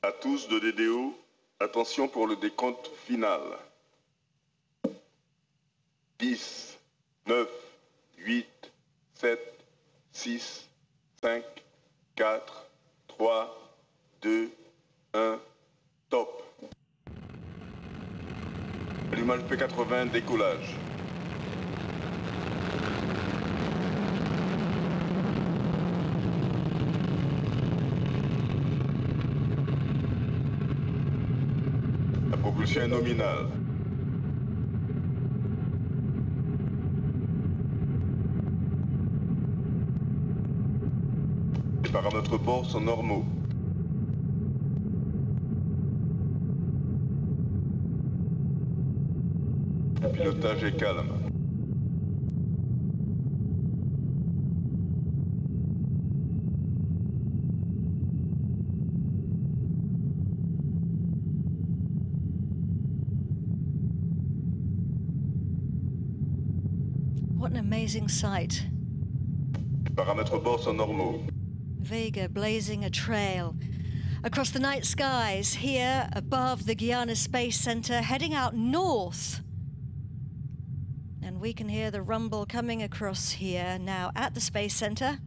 À tous de DDO, attention pour le décompte final. 10, 9, 8, 7, 6, 5, 4, 3, 2, 1, top. Allumage P80, décollage. Est nominale. Les paramètres bord sont normaux. Le pilotage est calme. What an amazing sight. Les paramètres bord sont normaux. Vega blazing a trail across the night skies here above the Guiana Space Center, heading out north. And we can hear the rumble coming across here now at the Space Center.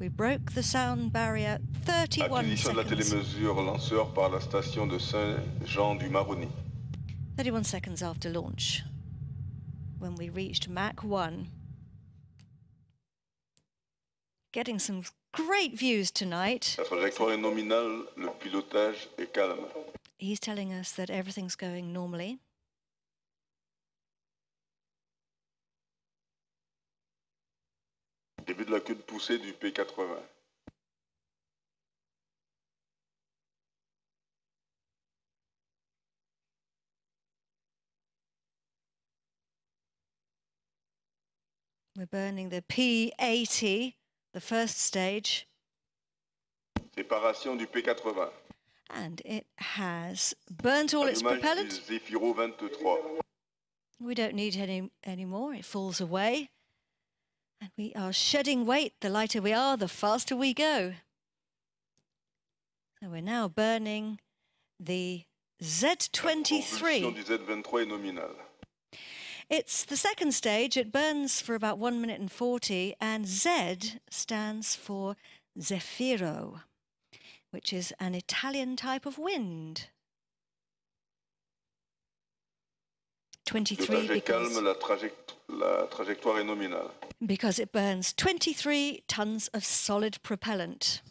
We broke the sound barrier 31 Acquisition de la seconds. télémesure lanceur par la station de Saint-Jean-du-Maroni. 31 seconds after launch when we reached Mach 1. Getting some great views tonight. La trajectoire est nominale, le pilotage est calme. He's telling us that everything's going normally. Début de la queue de poussée du P80. We're burning the P80, the first stage, Séparation du P80. and it has burnt all its propellant. We don't need any anymore. It falls away. And we are shedding weight. The lighter we are, the faster we go. So we're now burning the Propulsion Z23. du Z23 est nominale. It's the second stage. It burns for about 1 minute and 40. And Z stands for Zefiro, which is an Italian type of wind. 23 trajet calme, because la, traject- la trajectoire est nominale. because it burns 23 tons of solid propellant.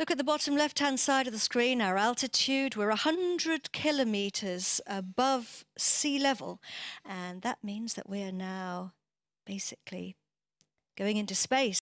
Look at the bottom left hand side of the screen, our altitude. We're 100 kilometers above sea level, and that means that we are now basically going into space.